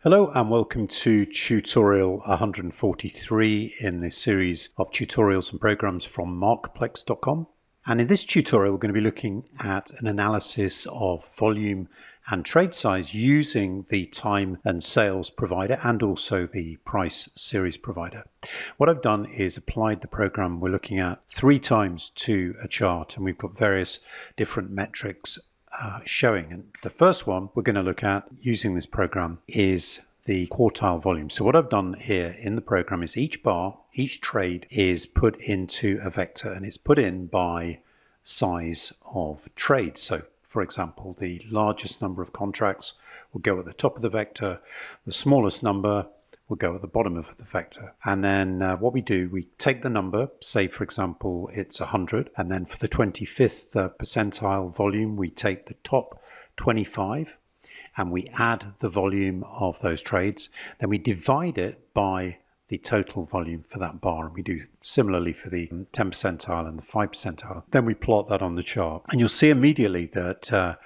Hello and welcome to tutorial 143 in this series of tutorials and programs from markplex.com. And in this tutorial, we're going to be looking at an analysis of volume and trade size using the time and sales provider and also the price series provider. What I've done is applied the program we're looking at three times to a chart and we've got various different metrics uh, showing. And the first one we're going to look at using this program is the quartile volume. So what I've done here in the program is each bar, each trade is put into a vector and it's put in by size of trade. So for example, the largest number of contracts will go at the top of the vector, the smallest number will go at the bottom of the vector. And then uh, what we do, we take the number, say for example it's 100, and then for the 25th uh, percentile volume, we take the top 25 and we add the volume of those trades. Then we divide it by the total volume for that bar. And we do similarly for the 10 percentile and the 5 percentile. Then we plot that on the chart. And you'll see immediately that uh,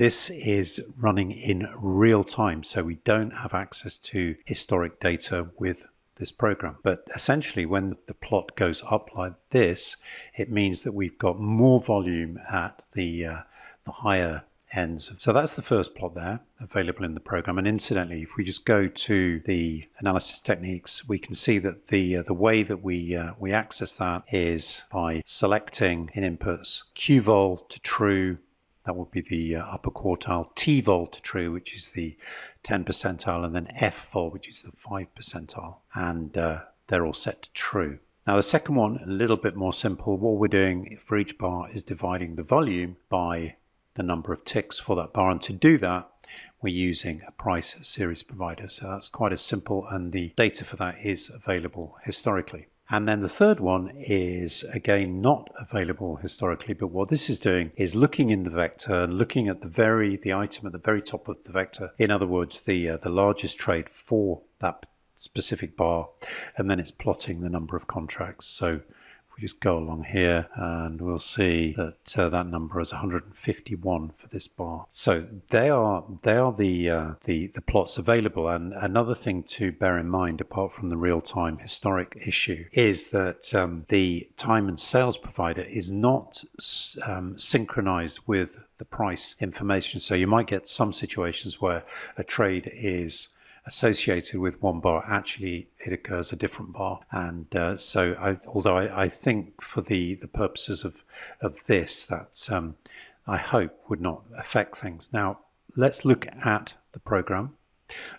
this is running in real time, so we don't have access to historic data with this program. But essentially, when the plot goes up like this, it means that we've got more volume at the, uh, the higher ends. So that's the first plot there available in the program. And incidentally, if we just go to the analysis techniques, we can see that the uh, the way that we uh, we access that is by selecting in inputs qvol to true that would be the uh, upper quartile, T vol to true, which is the 10 percentile, and then F vol, which is the 5 percentile. And uh, they're all set to true. Now, the second one, a little bit more simple. What we're doing for each bar is dividing the volume by the number of ticks for that bar. And to do that, we're using a price series provider. So that's quite as simple, and the data for that is available historically. And then the third one is again not available historically, but what this is doing is looking in the vector and looking at the very the item at the very top of the vector. In other words, the uh, the largest trade for that specific bar, and then it's plotting the number of contracts. So we just go along here and we'll see that uh, that number is 151 for this bar. So they are they are the uh, the the plots available. And another thing to bear in mind, apart from the real time historic issue, is that um, the time and sales provider is not um, synchronized with the price information. So you might get some situations where a trade is associated with one bar, actually it occurs a different bar. And uh, so, I, although I, I, think for the, the purposes of, of this, that um, I hope would not affect things. Now, let's look at the program.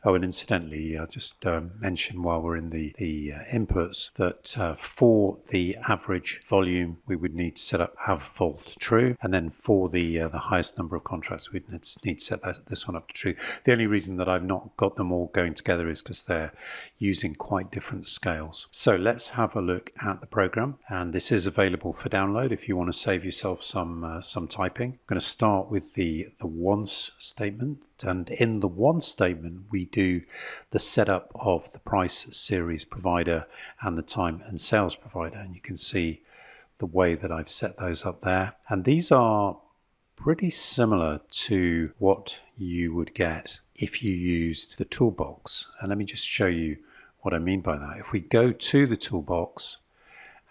Oh, and incidentally, I'll just um, mention while we're in the, the uh, inputs that uh, for the average volume, we would need to set up have to true. And then for the uh, the highest number of contracts, we'd need to set that, this one up to true. The only reason that I've not got them all going together is because they're using quite different scales. So let's have a look at the program. And this is available for download if you want to save yourself some uh, some typing. I'm going to start with the, the once statement and in the once statement, we do the setup of the price series provider and the time and sales provider. And you can see the way that I've set those up there. And these are pretty similar to what you would get if you used the toolbox. And let me just show you what I mean by that. If we go to the toolbox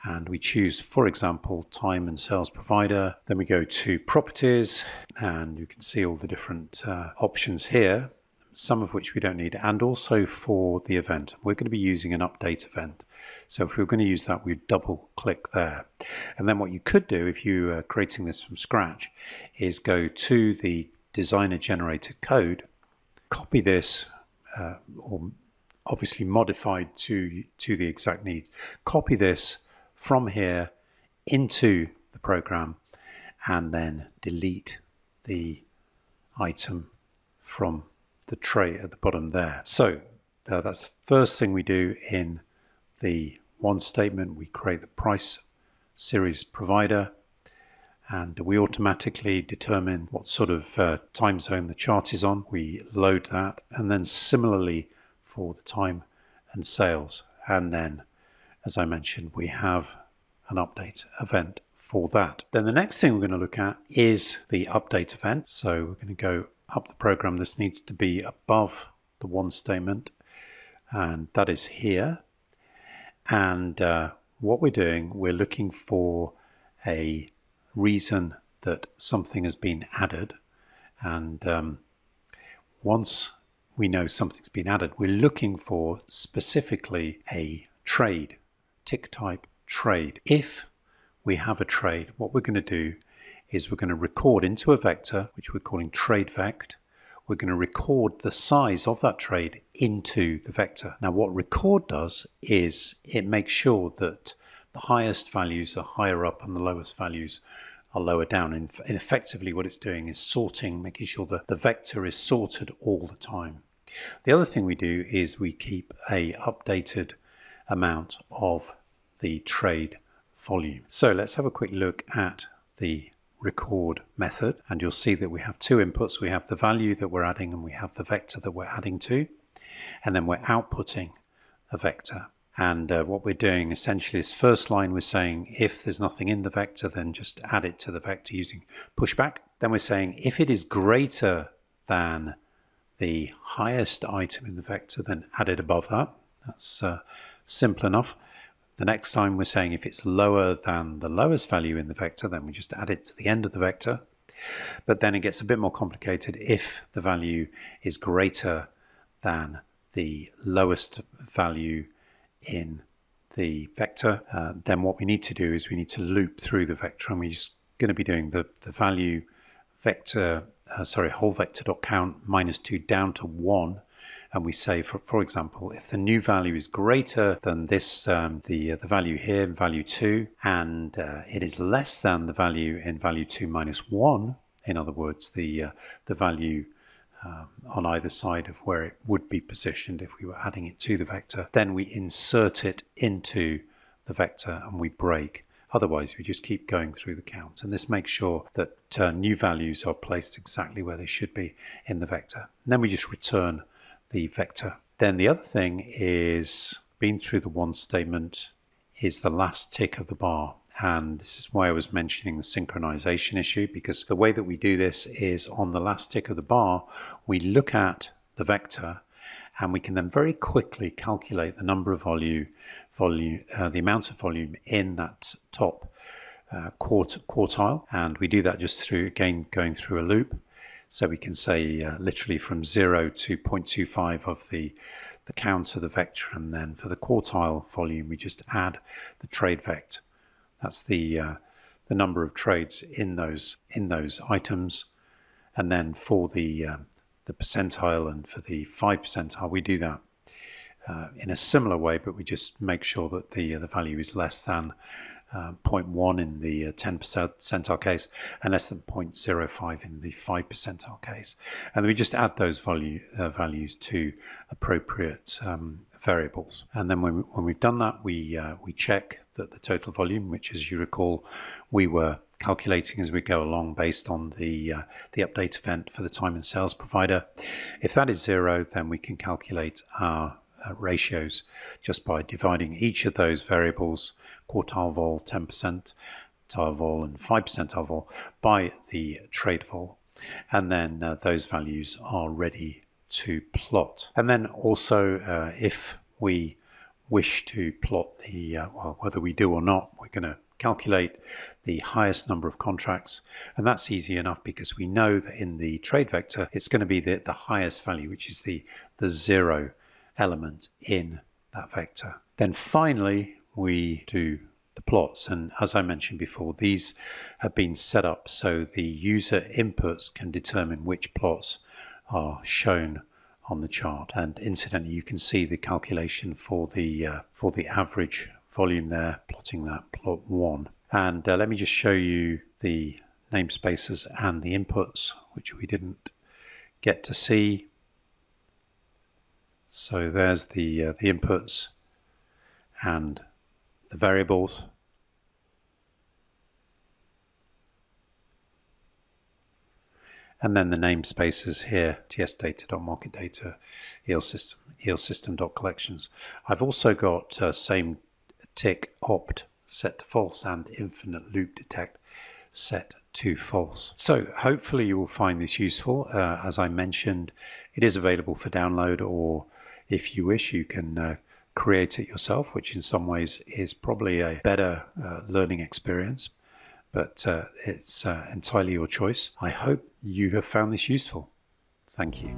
and we choose, for example, time and sales provider. Then we go to properties and you can see all the different uh, options here, some of which we don't need, and also for the event. We're going to be using an update event. So if we are going to use that, we double click there. And then what you could do if you are creating this from scratch is go to the designer generated code, copy this uh, or obviously modified to, to the exact needs, copy this from here into the program and then delete the item from the tray at the bottom there. So uh, that's the first thing we do in the once statement. We create the price series provider and we automatically determine what sort of uh, time zone the chart is on. We load that and then similarly for the time and sales and then as I mentioned, we have an update event for that. Then the next thing we're going to look at is the update event. So we're going to go up the program. This needs to be above the once statement, and that is here. And uh, what we're doing, we're looking for a reason that something has been added. And um, once we know something's been added, we're looking for specifically a trade, tick type trade. If we have a trade, what we're going to do is we're going to record into a vector, which we're calling trade vect. We're going to record the size of that trade into the vector. Now, what record does is it makes sure that the highest values are higher up and the lowest values are lower down. And, effectively, what it's doing is sorting, making sure that the vector is sorted all the time. The other thing we do is we keep a updated amount of the trade volume. So let's have a quick look at the record method and you'll see that we have two inputs. We have the value that we're adding and we have the vector that we're adding to and then we're outputting a vector. And uh, what we're doing essentially is first line we're saying if there's nothing in the vector then just add it to the vector using pushback. Then we're saying if it is greater than the highest item in the vector then add it above that. That's uh, simple enough. The next time we're saying if it's lower than the lowest value in the vector, then we just add it to the end of the vector. But then it gets a bit more complicated if the value is greater than the lowest value in the vector. Uh, then what we need to do is we need to loop through the vector and we're just going to be doing the, the value vector, uh, sorry, whole vector dot count minus 2 down to 1 and we say, for, for example, if the new value is greater than this, um, the, uh, the value here value 2, and uh, it is less than the value in value 2 minus 1, in other words, the, uh, the value um, on either side of where it would be positioned if we were adding it to the vector, then we insert it into the vector and we break. Otherwise, we just keep going through the count. And this makes sure that uh, new values are placed exactly where they should be in the vector. And then we just return the vector. Then the other thing is being through the once statement is the last tick of the bar. And this is why I was mentioning the synchronization issue, because the way that we do this is on the last tick of the bar, we look at the vector and we can then very quickly calculate the number of volume, volume uh, the amount of volume in that top uh, quart quartile. And we do that just through, again, going through a loop. So we can say uh, literally from 0 to 0.25 of the, the count of the vector, and then for the quartile volume, we just add the trade vector. That's the, uh, the number of trades in those, in those items. And then for the, uh, the percentile and for the 5 percentile, we do that uh, in a similar way, but we just make sure that the, uh, the value is less than uh, 0.1 in the uh, 10 percentile case and less than 0.05 in the 5 percentile case. And we just add those value, uh, values to appropriate um, variables. And then when, we, when we've done that, we, uh, we check that the total volume, which as you recall, we were calculating as we go along based on the uh, the update event for the time and sales provider. If that is zero, then we can calculate our uh, ratios just by dividing each of those variables quartile vol 10% tile vol and 5% tile vol by the trade vol. And then uh, those values are ready to plot. And then also uh, if we wish to plot the uh, well whether we do or not we're going to calculate the highest number of contracts. And that's easy enough because we know that in the trade vector it's going to be the, the highest value which is the the zero element in that vector then finally we do the plots. And as I mentioned before, these have been set up so the user inputs can determine which plots are shown on the chart. And incidentally, you can see the calculation for the uh, for the average volume there, plotting that plot one. And uh, let me just show you the namespaces and the inputs, which we didn't get to see. So there's the uh, the inputs and the variables. And then the namespaces here, tsdata.marketdata, elsystem, elsystem.collections. I've also got uh, same tick opt set to false and infinite loop detect set to false. So hopefully you will find this useful. Uh, as I mentioned, it is available for download, or if you wish, you can uh, create it yourself, which in some ways is probably a better uh, learning experience. But uh, it's uh, entirely your choice. I hope you have found this useful. Thank you.